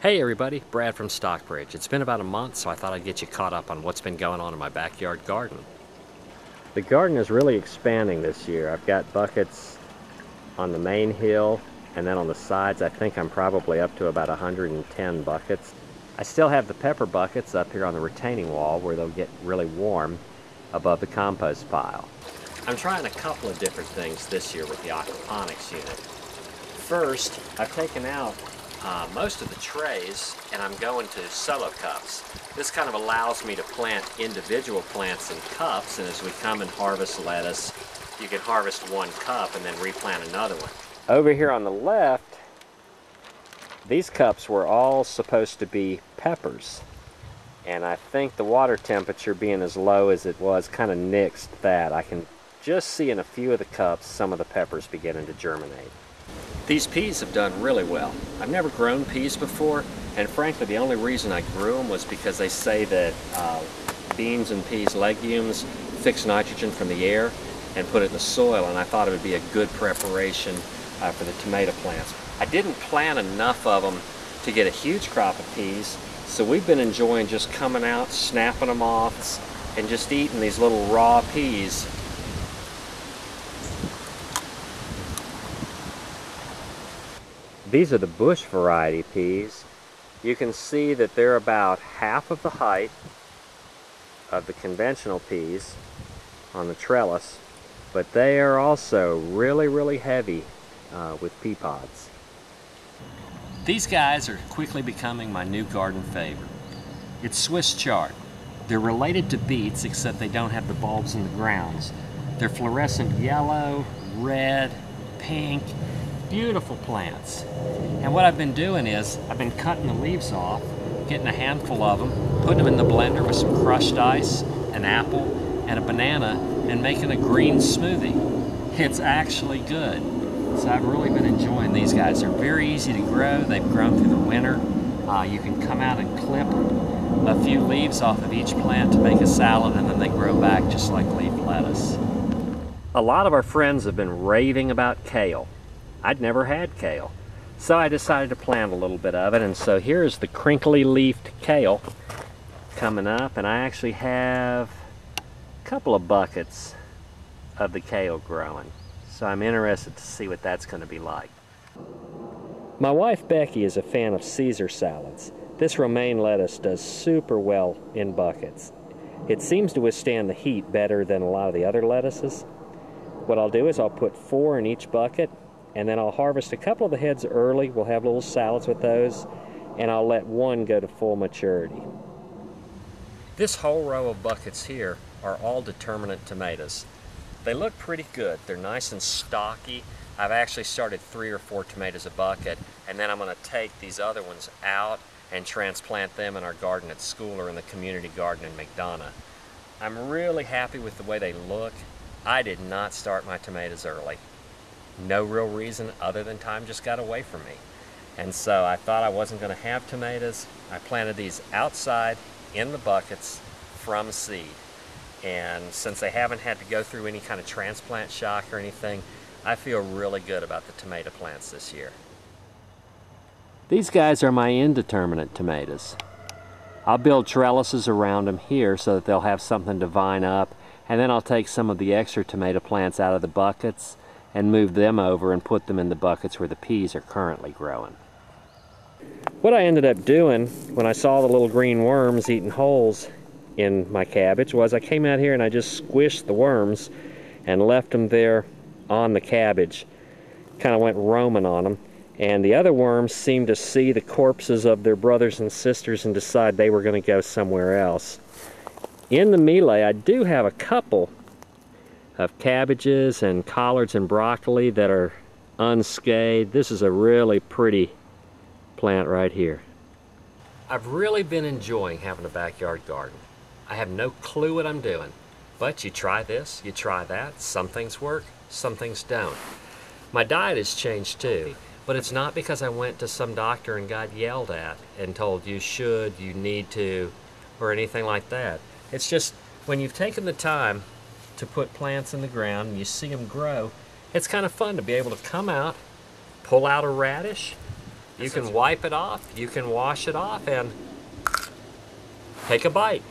Hey everybody, Brad from Stockbridge. It's been about a month, so I thought I'd get you caught up on what's been going on in my backyard garden. The garden is really expanding this year. I've got buckets on the main hill, and then on the sides I think I'm probably up to about 110 buckets. I still have the pepper buckets up here on the retaining wall where they'll get really warm above the compost pile. I'm trying a couple of different things this year with the aquaponics unit. First, I've taken out uh, most of the trays and I'm going to solo cups. This kind of allows me to plant individual plants in cups and as we come and harvest lettuce, you can harvest one cup and then replant another one. Over here on the left, these cups were all supposed to be peppers. And I think the water temperature being as low as it was kind of nixed that. I can just see in a few of the cups some of the peppers beginning to germinate. These peas have done really well. I've never grown peas before, and frankly, the only reason I grew them was because they say that uh, beans and peas legumes fix nitrogen from the air and put it in the soil, and I thought it would be a good preparation uh, for the tomato plants. I didn't plant enough of them to get a huge crop of peas, so we've been enjoying just coming out, snapping them off, and just eating these little raw peas These are the bush variety peas. You can see that they're about half of the height of the conventional peas on the trellis, but they are also really, really heavy uh, with pea pods. These guys are quickly becoming my new garden favorite. It's Swiss chard. They're related to beets except they don't have the bulbs in the grounds. They're fluorescent yellow, red, pink, beautiful plants. And what I've been doing is I've been cutting the leaves off, getting a handful of them, putting them in the blender with some crushed ice, an apple, and a banana, and making a green smoothie. It's actually good. So I've really been enjoying these guys. They're very easy to grow. They've grown through the winter. Uh, you can come out and clip a few leaves off of each plant to make a salad and then they grow back just like leaf lettuce. A lot of our friends have been raving about kale. I'd never had kale. So I decided to plant a little bit of it, and so here's the crinkly leafed kale coming up, and I actually have a couple of buckets of the kale growing. So I'm interested to see what that's going to be like. My wife Becky is a fan of Caesar salads. This romaine lettuce does super well in buckets. It seems to withstand the heat better than a lot of the other lettuces. What I'll do is I'll put four in each bucket and then I'll harvest a couple of the heads early. We'll have little salads with those, and I'll let one go to full maturity. This whole row of buckets here are all determinate tomatoes. They look pretty good. They're nice and stocky. I've actually started three or four tomatoes a bucket, and then I'm going to take these other ones out and transplant them in our garden at school or in the community garden in McDonough. I'm really happy with the way they look. I did not start my tomatoes early no real reason other than time just got away from me. And so I thought I wasn't going to have tomatoes. I planted these outside in the buckets from seed. And since they haven't had to go through any kind of transplant shock or anything, I feel really good about the tomato plants this year. These guys are my indeterminate tomatoes. I'll build trellises around them here so that they'll have something to vine up and then I'll take some of the extra tomato plants out of the buckets and move them over and put them in the buckets where the peas are currently growing. What I ended up doing when I saw the little green worms eating holes in my cabbage was I came out here and I just squished the worms and left them there on the cabbage. Kind of went roaming on them. And the other worms seemed to see the corpses of their brothers and sisters and decide they were going to go somewhere else. In the mealy, I do have a couple of cabbages and collards and broccoli that are unscathed. This is a really pretty plant right here. I've really been enjoying having a backyard garden. I have no clue what I'm doing, but you try this, you try that. Some things work, some things don't. My diet has changed too, but it's not because I went to some doctor and got yelled at and told you should, you need to, or anything like that. It's just when you've taken the time to put plants in the ground and you see them grow, it's kind of fun to be able to come out, pull out a radish, You can wipe it off, you can wash it off, and take a bite.